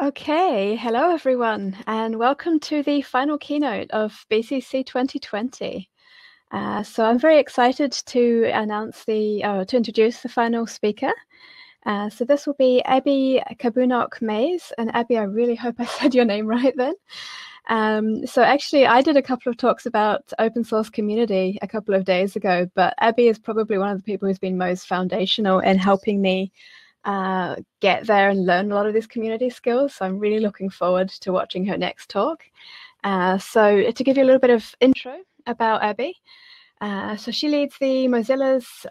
Okay, hello everyone, and welcome to the final keynote of BCC 2020. Uh, so I'm very excited to announce the, uh, to introduce the final speaker. Uh, so this will be Abby Cabunoc Mayes, and Abby, I really hope I said your name right then. Um, so actually, I did a couple of talks about open source community a couple of days ago, but Abby is probably one of the people who's been most foundational in helping me uh, get there and learn a lot of these community skills. So I'm really looking forward to watching her next talk. Uh, so to give you a little bit of intro about Abby, uh, so she leads the Mozilla's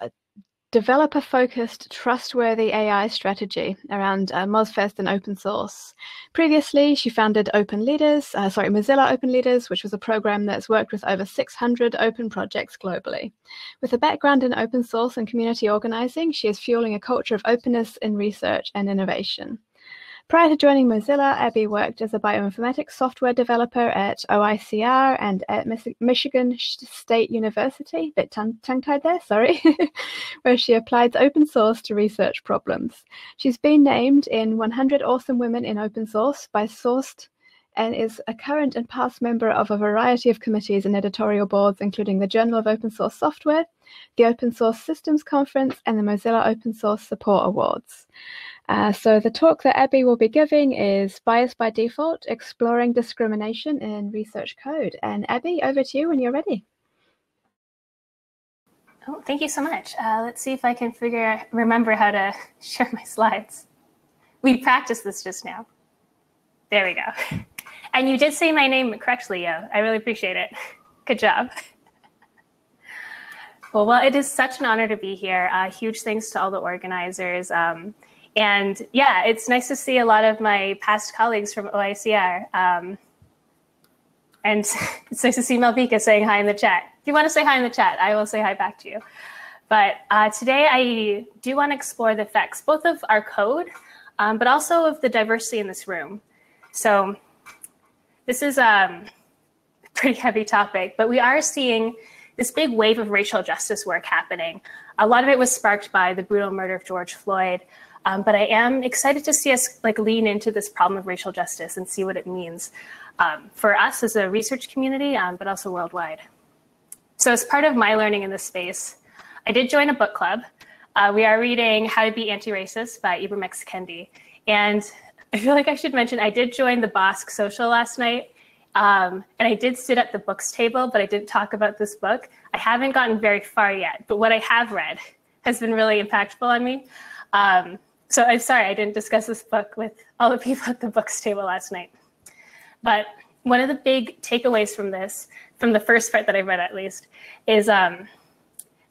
developer focused, trustworthy AI strategy around uh, MozFest and open source. Previously, she founded Open Leaders, uh, sorry, Mozilla Open Leaders, which was a program that's worked with over 600 open projects globally. With a background in open source and community organizing, she is fueling a culture of openness in research and innovation. Prior to joining Mozilla, Abby worked as a bioinformatics software developer at OICR and at Michigan State University, bit tongue-tied there, sorry, where she applied open source to research problems. She's been named in 100 Awesome Women in Open Source by Sourced and is a current and past member of a variety of committees and editorial boards, including the Journal of Open Source Software, the Open Source Systems Conference, and the Mozilla Open Source Support Awards. Uh, so the talk that Abby will be giving is Bias by Default, Exploring Discrimination in Research Code. And Abby, over to you when you're ready. Oh, thank you so much. Uh, let's see if I can figure remember how to share my slides. We practiced this just now. There we go. And you did say my name correctly, Yo. I really appreciate it. Good job. Well, well, it is such an honor to be here. Uh, huge thanks to all the organizers. Um, and yeah, it's nice to see a lot of my past colleagues from OICR. Um, and it's nice to see Malvika saying hi in the chat. If you want to say hi in the chat, I will say hi back to you. But uh, today I do want to explore the effects, both of our code, um, but also of the diversity in this room. So this is um, a pretty heavy topic, but we are seeing this big wave of racial justice work happening. A lot of it was sparked by the brutal murder of George Floyd, um, but I am excited to see us like lean into this problem of racial justice and see what it means um, for us as a research community, um, but also worldwide. So as part of my learning in this space, I did join a book club. Uh, we are reading How to Be Anti-Racist by Ibram X. Kendi. And I feel like I should mention, I did join the BOSC Social last night. Um, and I did sit at the books table, but I didn't talk about this book. I haven't gotten very far yet, but what I have read has been really impactful on me. Um, so I'm sorry I didn't discuss this book with all the people at the books table last night. But one of the big takeaways from this, from the first part that I read at least, is um,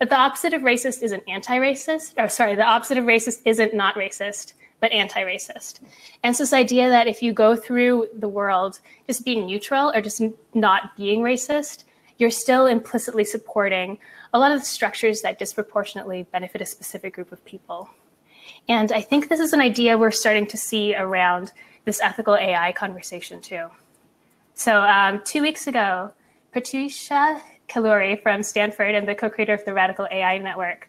that the opposite of racist isn't anti-racist, or sorry, the opposite of racist isn't not racist, but anti-racist. And so this idea that if you go through the world just being neutral or just not being racist, you're still implicitly supporting a lot of the structures that disproportionately benefit a specific group of people. And I think this is an idea we're starting to see around this ethical AI conversation too. So um, two weeks ago, Patricia Kalluri from Stanford and the co-creator of the Radical AI Network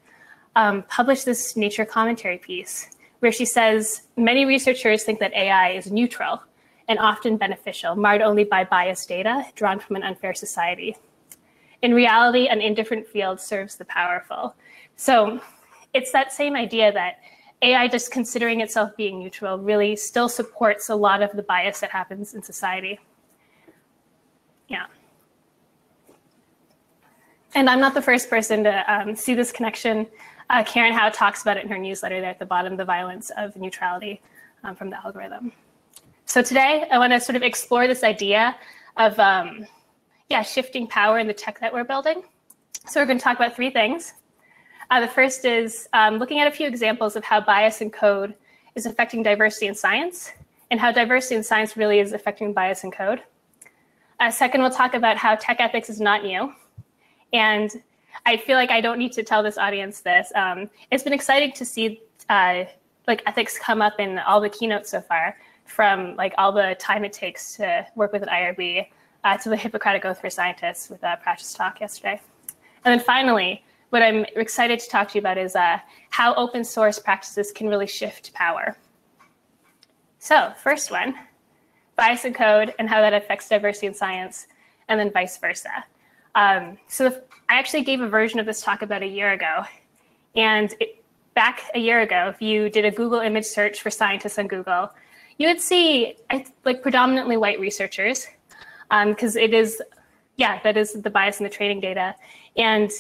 um, published this Nature commentary piece where she says many researchers think that AI is neutral and often beneficial, marred only by biased data drawn from an unfair society. In reality, an indifferent field serves the powerful. So it's that same idea that AI just considering itself being neutral really still supports a lot of the bias that happens in society. Yeah. And I'm not the first person to um, see this connection. Uh, Karen Hao talks about it in her newsletter there at the bottom, the violence of neutrality um, from the algorithm. So today I want to sort of explore this idea of um, yeah, shifting power in the tech that we're building. So we're going to talk about three things. Uh, the first is um, looking at a few examples of how bias in code is affecting diversity in science and how diversity in science really is affecting bias in code. Uh, second, we'll talk about how tech ethics is not new. And I feel like I don't need to tell this audience this. Um, it's been exciting to see uh, like ethics come up in all the keynotes so far, from like all the time it takes to work with an IRB uh, to the Hippocratic Oath for Scientists with a practice talk yesterday. And then finally, what I'm excited to talk to you about is uh, how open source practices can really shift power. So first one, bias in code and how that affects diversity in science, and then vice versa. Um, so I actually gave a version of this talk about a year ago. And it, back a year ago, if you did a Google image search for scientists on Google, you would see like predominantly white researchers because um, it is, yeah, that is the bias in the training data. And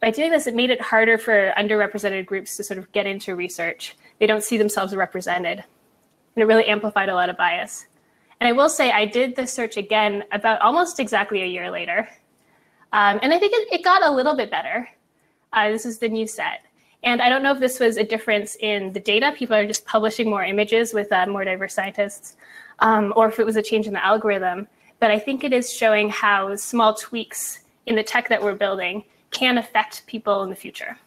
by doing this, it made it harder for underrepresented groups to sort of get into research. They don't see themselves represented. And it really amplified a lot of bias. And I will say I did the search again about almost exactly a year later. Um, and I think it, it, got a little bit better. Uh, this is the new set. And I don't know if this was a difference in the data. People are just publishing more images with uh, more diverse scientists, um, or if it was a change in the algorithm. But I think it is showing how small tweaks in the tech that we're building can affect people in the future.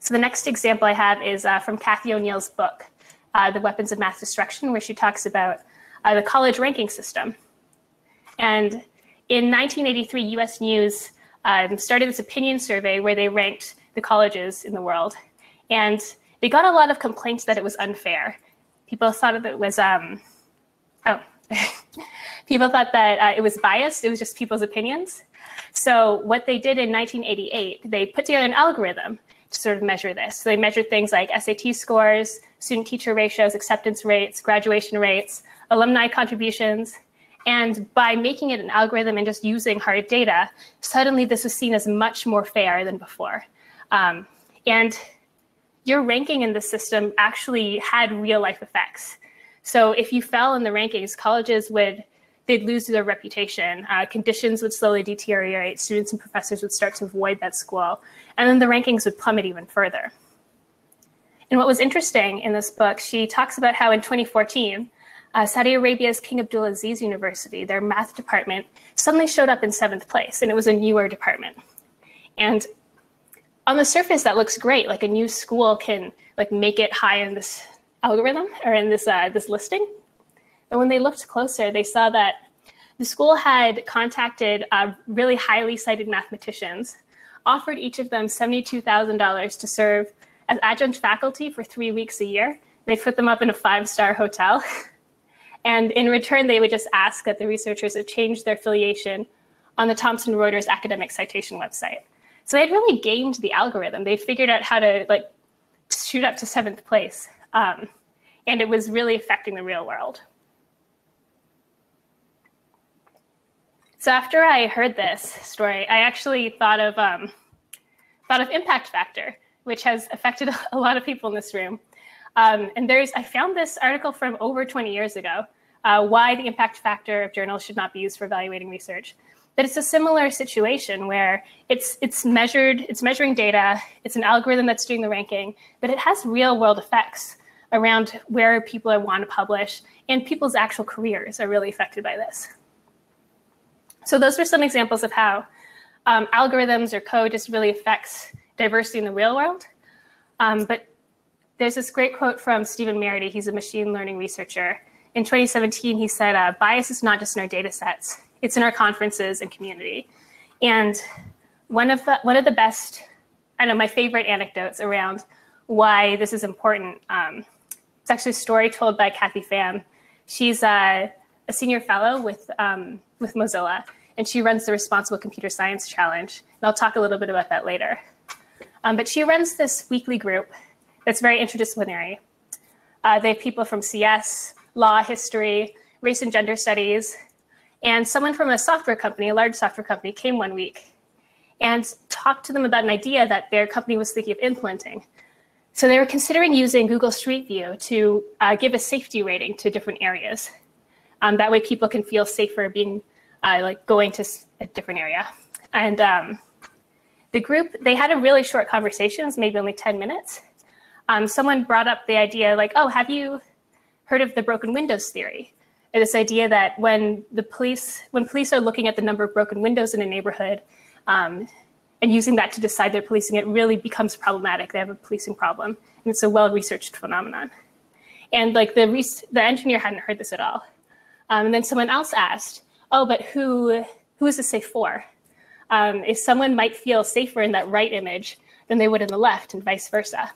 So the next example I have is uh, from Cathy O'Neil's book, uh, The Weapons of Math Destruction, where she talks about uh, the college ranking system. And in 1983, US News um, started this opinion survey where they ranked the colleges in the world. And they got a lot of complaints that it was unfair. People thought that it was, um, oh, people thought that uh, it was biased, it was just people's opinions. So what they did in 1988, they put together an algorithm to sort of measure this. So they measured things like SAT scores, student-teacher ratios, acceptance rates, graduation rates, alumni contributions, and by making it an algorithm and just using hard data, suddenly this was seen as much more fair than before. Um, and your ranking in the system actually had real life effects. So if you fell in the rankings, colleges would they'd lose their reputation. Uh, conditions would slowly deteriorate. Students and professors would start to avoid that school. And then the rankings would plummet even further. And what was interesting in this book, she talks about how in 2014, uh, Saudi Arabia's King Abdulaziz University, their math department, suddenly showed up in seventh place, and it was a newer department. And on the surface, that looks great. Like a new school can like make it high in this algorithm or in this uh, this listing. But when they looked closer, they saw that the school had contacted uh, really highly cited mathematicians, offered each of them $72,000 to serve as adjunct faculty for three weeks a year. They put them up in a five-star hotel. And in return, they would just ask that the researchers have changed their affiliation on the Thomson Reuters academic citation website. So they had really gamed the algorithm. They figured out how to like shoot up to seventh place. Um, and it was really affecting the real world. So after I heard this story, I actually thought of um, thought of impact factor, which has affected a lot of people in this room. Um, and there's, I found this article from over 20 years ago, uh, why the impact factor of journals should not be used for evaluating research. But it's a similar situation where it's it's measured, it's measuring data, it's an algorithm that's doing the ranking, but it has real world effects around where people want to publish, and people's actual careers are really affected by this. So those are some examples of how um, algorithms or code just really affects diversity in the real world. Um, but there's this great quote from Stephen Merity. He's a machine learning researcher. In 2017, he said, uh, bias is not just in our data sets, it's in our conferences and community. And one of the, one of the best, I know, my favorite anecdotes around why this is important, um, it's actually a story told by Kathy Pham. She's a, a senior fellow with, um, with Mozilla, and she runs the Responsible Computer Science Challenge. And I'll talk a little bit about that later. Um, but she runs this weekly group that's very interdisciplinary. Uh, they have people from CS, law, history, race and gender studies, and someone from a software company, a large software company, came one week and talked to them about an idea that their company was thinking of implementing. So they were considering using Google Street View to uh, give a safety rating to different areas. Um, that way people can feel safer being uh, like going to a different area. And um, the group, they had a really short conversation, maybe only 10 minutes um, someone brought up the idea like, oh, have you heard of the broken windows theory? And this idea that when the police, when police are looking at the number of broken windows in a neighborhood um, and using that to decide their policing, it really becomes problematic. They have a policing problem, and it's a well-researched phenomenon. And like the the engineer hadn't heard this at all. Um, and then someone else asked, oh, but who who is this safe for? Um, if someone might feel safer in that right image than they would in the left, and vice versa.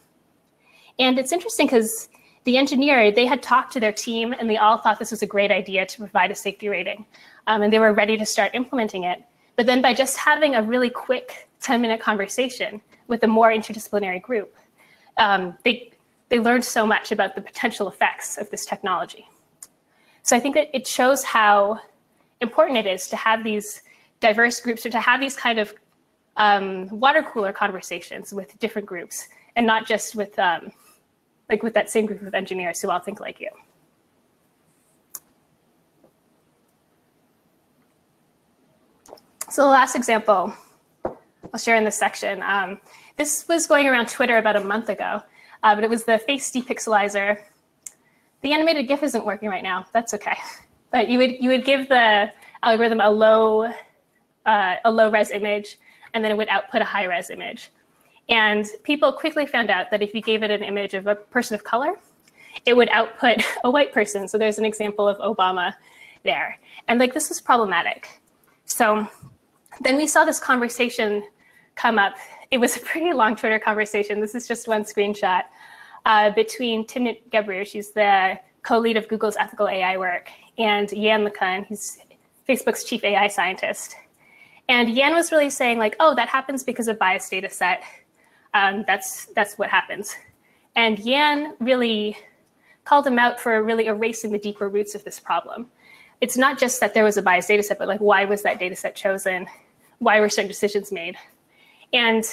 And it's interesting because the engineer, they had talked to their team and they all thought this was a great idea to provide a safety rating. Um, and they were ready to start implementing it. But then by just having a really quick 10 minute conversation with a more interdisciplinary group, um, they, they learned so much about the potential effects of this technology. So I think that it shows how important it is to have these diverse groups or to have these kind of um, water cooler conversations with different groups and not just with um, like with that same group of engineers who all think like you. So the last example I'll share in this section. Um, this was going around Twitter about a month ago, uh, but it was the face depixelizer. The animated GIF isn't working right now. That's okay. But you would you would give the algorithm a low uh, a low res image, and then it would output a high res image. And people quickly found out that if you gave it an image of a person of color, it would output a white person. So there's an example of Obama there. And like this was problematic. So then we saw this conversation come up. It was a pretty long Twitter conversation. This is just one screenshot uh, between Timnit Gebru, she's the co-lead of Google's ethical AI work, and Yann LeCun, he's Facebook's chief AI scientist. And Yann was really saying like, oh, that happens because of biased data set. Um, that's that's what happens. And Yann really called him out for really erasing the deeper roots of this problem. It's not just that there was a biased data set, but like why was that data set chosen? Why were certain decisions made? And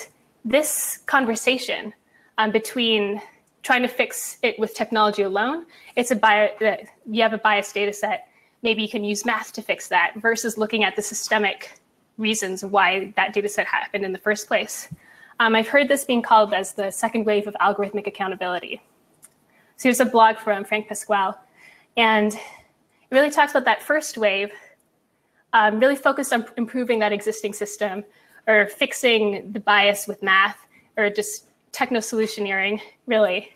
this conversation um, between trying to fix it with technology alone, it's a bio, uh, you have a biased data set. Maybe you can use math to fix that versus looking at the systemic reasons why that data set happened in the first place. Um, I've heard this being called as the second wave of algorithmic accountability. So here's a blog from Frank Pasquale, and it really talks about that first wave, um, really focused on improving that existing system or fixing the bias with math or just techno-solutioneering, really.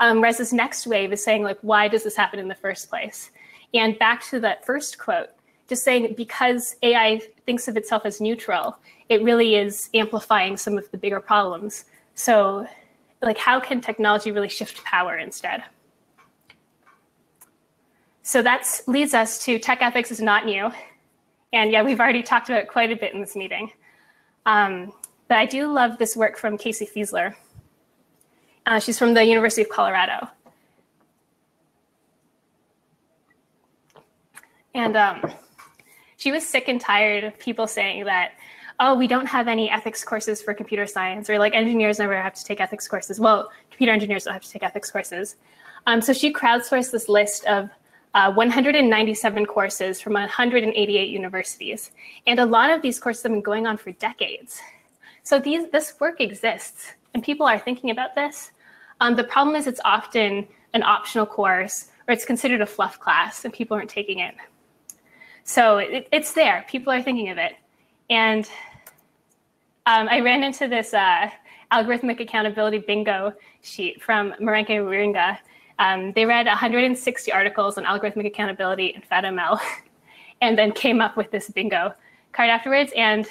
Um, whereas this next wave is saying, like, why does this happen in the first place? And back to that first quote, just saying because AI thinks of itself as neutral, it really is amplifying some of the bigger problems. So like how can technology really shift power instead? So that leads us to tech ethics is not new. And yeah, we've already talked about it quite a bit in this meeting. Um, but I do love this work from Casey Fiesler. Uh, she's from the University of Colorado. And um, she was sick and tired of people saying that oh, we don't have any ethics courses for computer science, or like engineers never have to take ethics courses. Well, computer engineers don't have to take ethics courses. Um, so she crowdsourced this list of uh, 197 courses from 188 universities. And a lot of these courses have been going on for decades. So these, this work exists, and people are thinking about this. Um, the problem is it's often an optional course, or it's considered a fluff class, and people aren't taking it. So it, it's there. People are thinking of it. And um, I ran into this uh, algorithmic accountability bingo sheet from Maranke Wieringa. Um, they read 160 articles on algorithmic accountability in FATML and then came up with this bingo card afterwards. And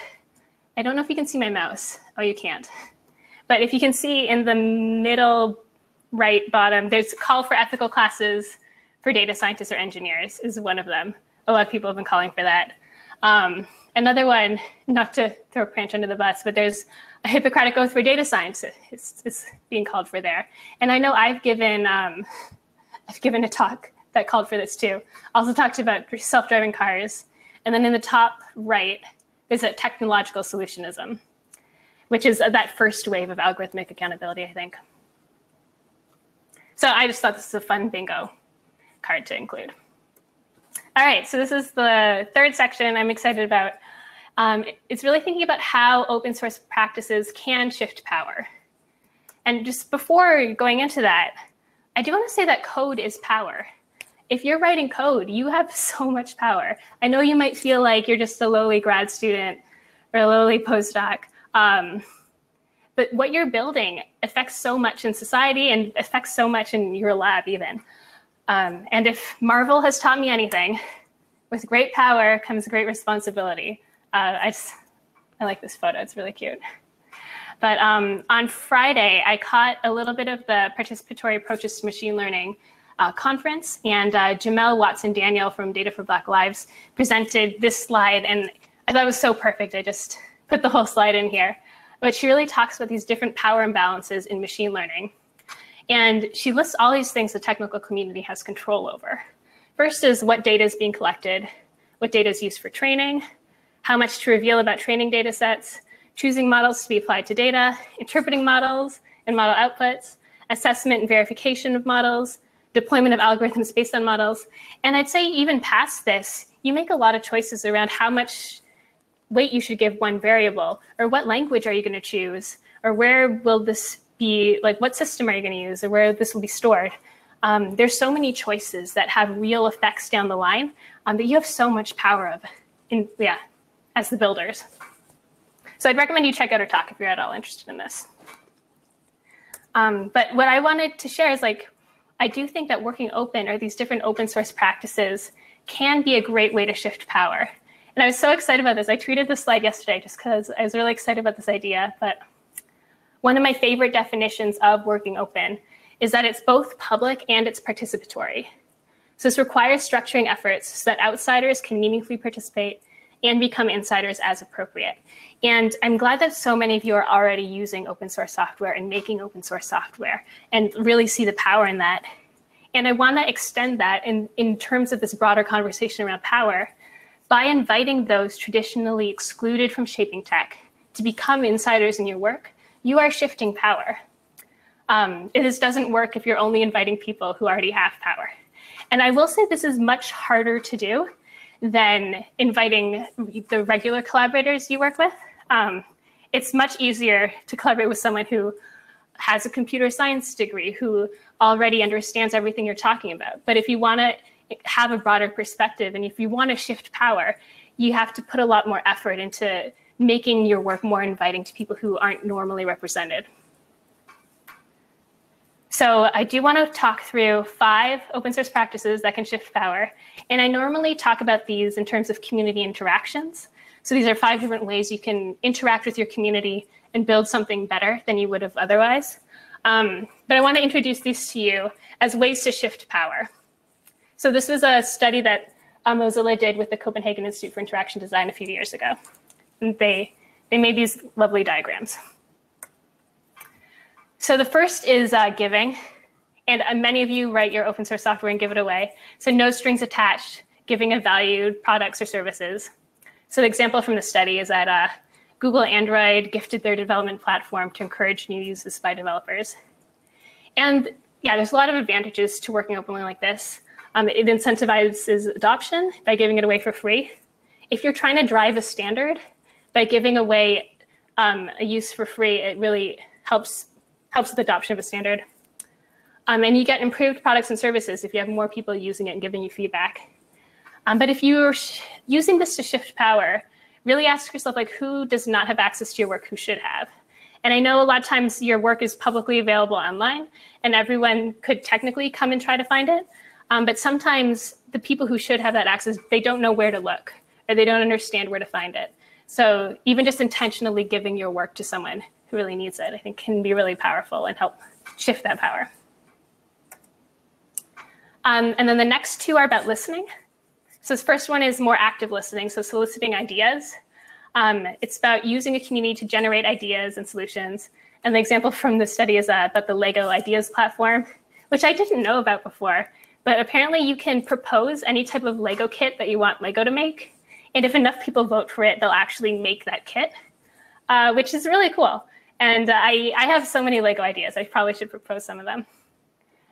I don't know if you can see my mouse. Oh, you can't. But if you can see in the middle right bottom, there's call for ethical classes for data scientists or engineers is one of them. A lot of people have been calling for that. Um, Another one, not to throw a Cranch under the bus, but there's a Hippocratic Oath for data science it's, being called for there. And I know I've given um, I've given a talk that called for this too. Also talked about self-driving cars. And then in the top right is a technological solutionism, which is that first wave of algorithmic accountability, I think. So I just thought this was a fun bingo card to include. All right, so this is the third section I'm excited about. Um, it's really thinking about how open source practices can shift power. And just before going into that, I do want to say that code is power. If you're writing code, you have so much power. I know you might feel like you're just a lowly grad student or a lowly postdoc, um, but what you're building affects so much in society and affects so much in your lab even. Um, and if Marvel has taught me anything, with great power comes great responsibility. Uh, I just, I like this photo, it's really cute. But um, on Friday, I caught a little bit of the participatory approaches to machine learning uh, conference, and uh, Jamelle Watson Daniel from Data for Black Lives presented this slide, and I thought it was so perfect. I just put the whole slide in here. But she really talks about these different power imbalances in machine learning. And she lists all these things the technical community has control over. First is what data is being collected, what data is used for training, how much to reveal about training data sets, choosing models to be applied to data, interpreting models and model outputs, assessment and verification of models, deployment of algorithms based on models. And I'd say even past this, you make a lot of choices around how much weight you should give one variable, or what language are you going to choose, or where will this be, like what system are you going to use, or where this will be stored. Um, there's so many choices that have real effects down the line um, that you have so much power of, in yeah, as the builders. So I'd recommend you check out our talk if you're at all interested in this. Um, but what I wanted to share is like, I do think that working open or these different open source practices can be a great way to shift power. And I was so excited about this. I tweeted this slide yesterday just because I was really excited about this idea. But one of my favorite definitions of working open is that it's both public and it's participatory. So this requires structuring efforts so that outsiders can meaningfully participate and become insiders as appropriate. And I'm glad that so many of you are already using open source software and making open source software and really see the power in that. And I want to extend that in, in terms of this broader conversation around power by inviting those traditionally excluded from shaping tech to become insiders in your work, you are shifting power. Um, it doesn't work if you're only inviting people who already have power. And I will say this is much harder to do than inviting the regular collaborators you work with. Um, it's much easier to collaborate with someone who has a computer science degree, who already understands everything you're talking about. But if you want to have a broader perspective and if you want to shift power, you have to put a lot more effort into making your work more inviting to people who aren't normally represented. So I do want to talk through five open source practices that can shift power. And I normally talk about these in terms of community interactions. So these are five different ways you can interact with your community and build something better than you would have otherwise. Um, but I want to introduce these to you as ways to shift power. So this was a study that um, Mozilla did with the Copenhagen Institute for Interaction Design a few years ago. They, they made these lovely diagrams. So the first is uh, giving. And uh, many of you write your open source software and give it away. So no strings attached, giving of valued products or services. So the example from the study is that uh, Google Android gifted their development platform to encourage new uses by developers. And yeah, there's a lot of advantages to working openly like this. Um, it incentivizes adoption by giving it away for free. If you're trying to drive a standard, by giving away um, a use for free, it really helps helps with adoption of a standard. Um, and you get improved products and services if you have more people using it and giving you feedback. Um, but if you're using this to shift power, really ask yourself like who does not have access to your work, who should have. And I know a lot of times your work is publicly available online and everyone could technically come and try to find it. Um, but sometimes the people who should have that access, they don't know where to look or they don't understand where to find it. So even just intentionally giving your work to someone who really needs it, I think can be really powerful and help shift that power. Um, and then the next two are about listening. So this first one is more active listening, so soliciting ideas. Um, it's about using a community to generate ideas and solutions. And the example from the study is uh, about the Lego Ideas platform, which I didn't know about before. But apparently you can propose any type of Lego kit that you want Lego to make. And if enough people vote for it, they'll actually make that kit, uh, which is really cool. And uh, I, I have so many Lego ideas. I probably should propose some of them.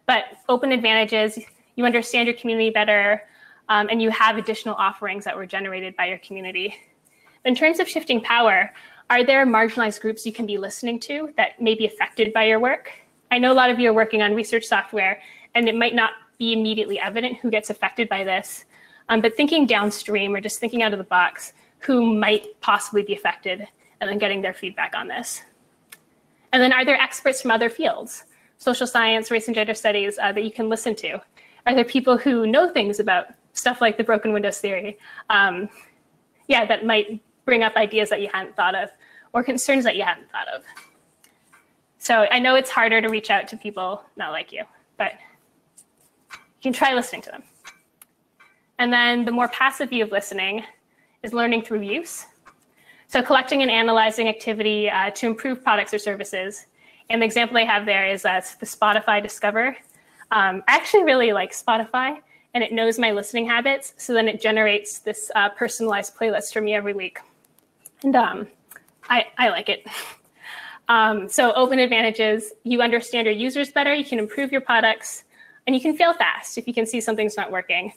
But open advantages, you understand your community better, um, and you have additional offerings that were generated by your community. In terms of shifting power, are there marginalized groups you can be listening to that may be affected by your work? I know a lot of you are working on research software, and it might not be immediately evident who gets affected by this. Um, but thinking downstream or just thinking out of the box, who might possibly be affected, and then getting their feedback on this. And then are there experts from other fields, social science, race and gender studies uh, that you can listen to? Are there people who know things about stuff like the broken windows theory? Um, yeah, that might bring up ideas that you hadn't thought of or concerns that you hadn't thought of. So I know it's harder to reach out to people not like you, but you can try listening to them. And then the more passive view of listening is learning through use. So collecting and analyzing activity uh, to improve products or services. And the example I have there is uh, the Spotify Discover. Um, I actually really like Spotify and it knows my listening habits. So then it generates this uh, personalized playlist for me every week. And um, I, I like it. Um, so open advantages, you understand your users better, you can improve your products, and you can fail fast. If you can see something's not working,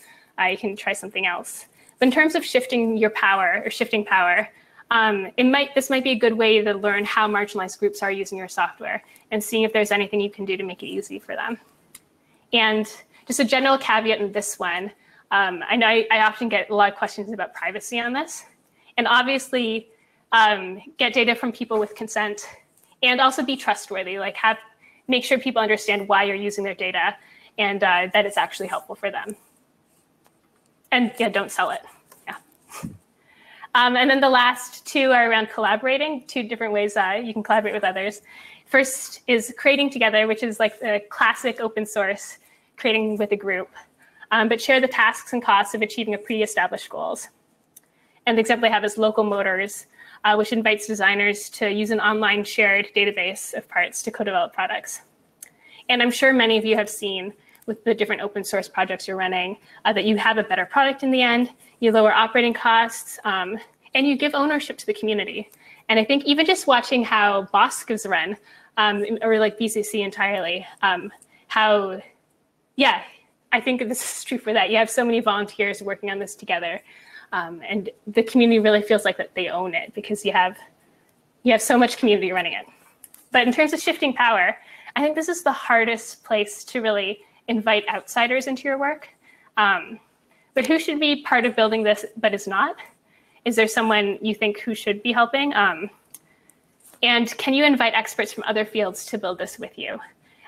you can try something else. But in terms of shifting your power or shifting power, um, it might this might be a good way to learn how marginalized groups are using your software and seeing if there's anything you can do to make it easy for them. And just a general caveat in this one, um, I know I, I, often get a lot of questions about privacy on this. And obviously, um, get data from people with consent and also be trustworthy, like have make sure people understand why you're using their data and uh, that it's actually helpful for them. And yeah, don't sell it. Yeah. Um, and then the last two are around collaborating, two different ways uh, you can collaborate with others. First is creating together, which is like the classic open source creating with a group, um, but share the tasks and costs of achieving a pre-established goals. And the example I have is Local Motors, uh, which invites designers to use an online shared database of parts to co-develop products. And I'm sure many of you have seen with the different open source projects you're running uh, that you have a better product in the end, you lower operating costs, um, and you give ownership to the community. And I think even just watching how BOSC is run, um, or like BCC entirely, um, how yeah, I think this is true for that. You have so many volunteers working on this together, um, and the community really feels like that they own it because you have you have so much community running it. But in terms of shifting power, I think this is the hardest place to really invite outsiders into your work. Um, but who should be part of building this but is not? Is there someone you think who should be helping? Um, and can you invite experts from other fields to build this with you?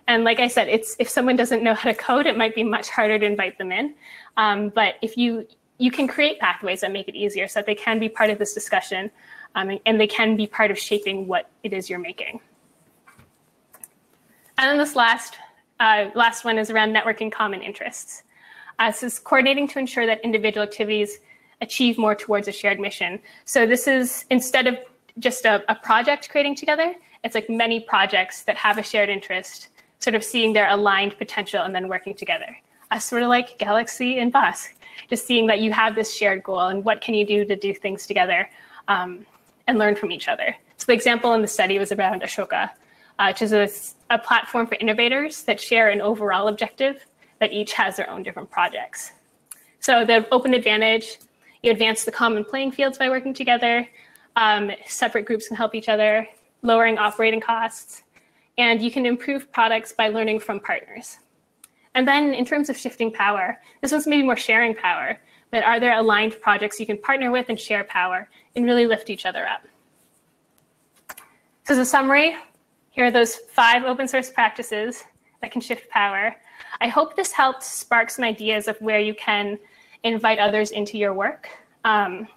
And like I said, it's if someone doesn't know how to code, it might be much harder to invite them in. Um, but if you you can create pathways that make it easier so that they can be part of this discussion um, and they can be part of shaping what it is you're making. And then this last, uh, last one is around networking common interests. Uh, this is coordinating to ensure that individual activities achieve more towards a shared mission. So this is instead of just a, a project creating together, it's like many projects that have a shared interest sort of seeing their aligned potential and then working together. Uh, sort of like Galaxy and BOSC, just seeing that you have this shared goal and what can you do to do things together um, and learn from each other. So the example in the study was around Ashoka, uh, which is a, a platform for innovators that share an overall objective that each has their own different projects. So the open advantage, you advance the common playing fields by working together. Um, separate groups can help each other, lowering operating costs, and you can improve products by learning from partners. And then in terms of shifting power, this one's maybe more sharing power, but are there aligned projects you can partner with and share power and really lift each other up? So as a summary, here are those five open source practices that can shift power. I hope this helped spark some ideas of where you can invite others into your work. Um,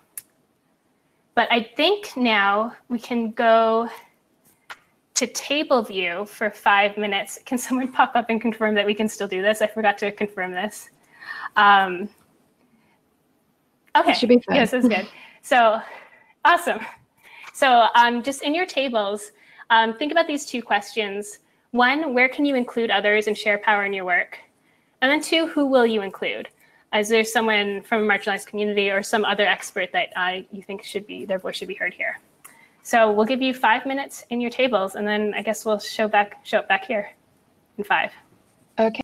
but I think now we can go to table view for five minutes. Can someone pop up and confirm that we can still do this? I forgot to confirm this. Um, okay. should be fine. Yes, that's good. So awesome. So um, just in your tables, um, think about these two questions. One, where can you include others and share power in your work? And then two, who will you include? Is there someone from a marginalized community or some other expert that uh, you think should be, their voice should be heard here? So we'll give you five minutes in your tables, and then I guess we'll show back show up back here in five. Okay.